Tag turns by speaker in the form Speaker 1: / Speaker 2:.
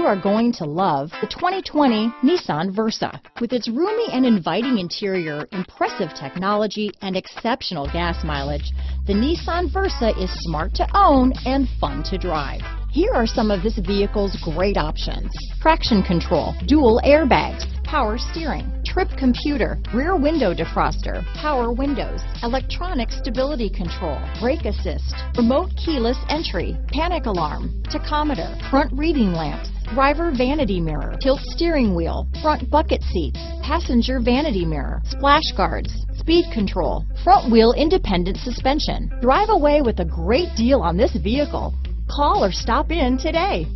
Speaker 1: you are going to love the 2020 Nissan Versa. With its roomy and inviting interior, impressive technology, and exceptional gas mileage, the Nissan Versa is smart to own and fun to drive. Here are some of this vehicle's great options. Traction control, dual airbags, power steering, trip computer, rear window defroster, power windows, electronic stability control, brake assist, remote keyless entry, panic alarm, tachometer, front reading lamps, driver vanity mirror, tilt steering wheel, front bucket seats, passenger vanity mirror, splash guards, speed control, front wheel independent suspension. Drive away with a great deal on this vehicle. Call or stop in today.